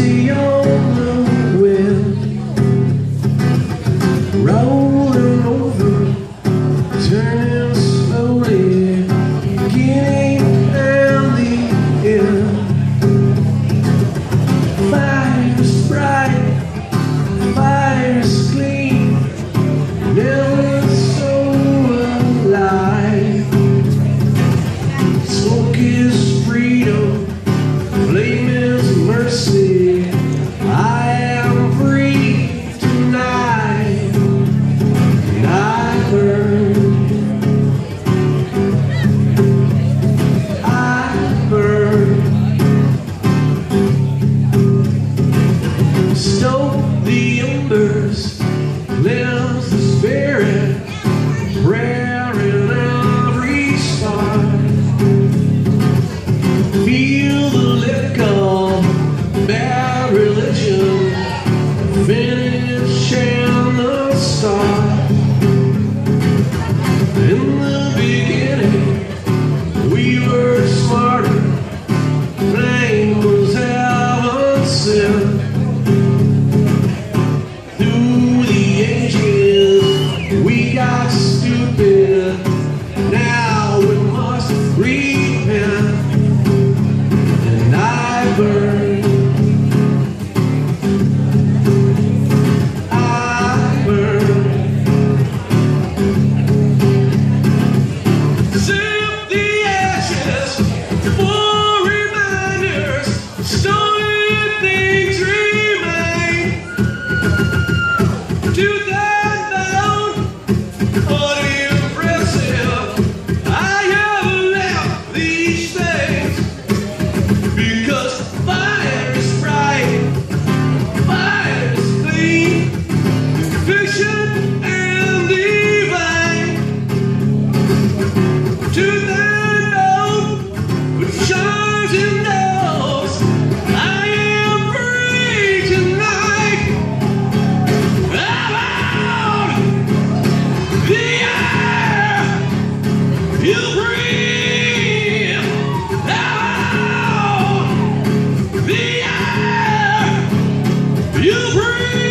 see your stole the embers, lives the spirit, prayer in every star. Feel the lick of bad religion, finish in the start. In the beginning, we were smarter, Flame was our sin. stupid. Free.